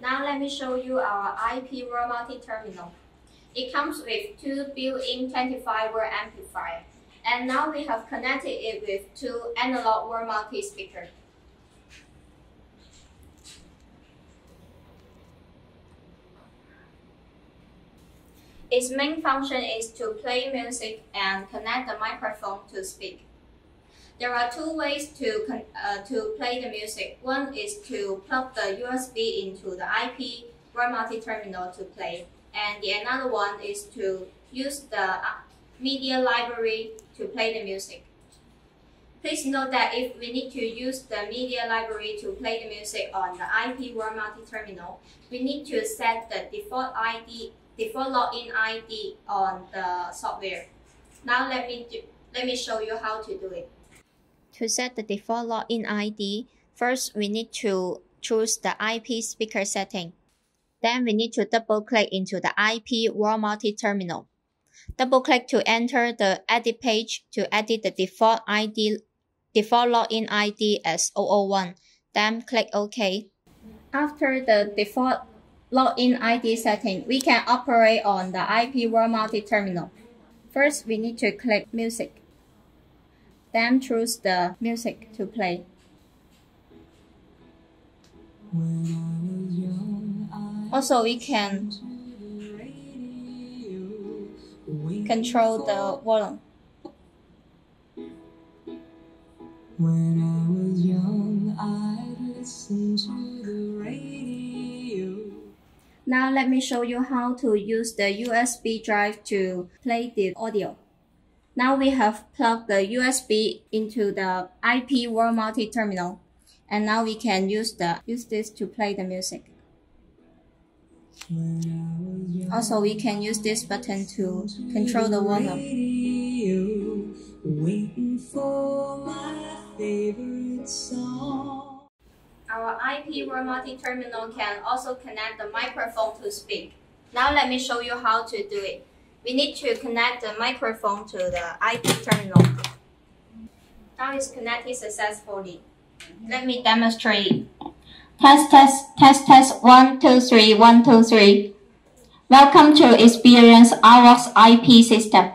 Now let me show you our IP Wall Mounted Terminal. It comes with two built-in 25 watt amplifier. And now we have connected it with two analog Multi speakers. Its main function is to play music and connect the microphone to speak. There are two ways to, uh, to play the music. One is to plug the USB into the IP Wall Mounted Terminal to play. And the another one is to use the uh, media library to play the music. Please note that if we need to use the media library to play the music on the IP Wall Mounted Terminal, we need to set the default ID, default login ID on the software. Now let me, do, let me show you how to do it. To set the default login ID, first we need to choose the IP speaker setting. Then we need to double click into the IP Wall Mounted Terminal. Double click to enter the edit page to edit the default ID, default login ID as 001. Then click OK. After the default login ID setting, we can operate on the IP Wall Mounted Terminal. First, we need to click Music then choose the music to play. Also, we can control the volume. When I was young, I listened to the radio. Now let me show you how to use the USB drive to play the audio. Now we have plugged the USB into the IP Wall Mounted Terminal. And now we can use the use this to play the music. Also, we can use this button to control the volume. Our IP Wall Mounted Terminal can also connect the microphone to speak. Now let me show you how to do it. We need to connect the microphone to the IP terminal. Now it's connected successfully. Let me demonstrate. Test, test, test, test, one, two, three, one, two, three. Welcome to experience our IP system.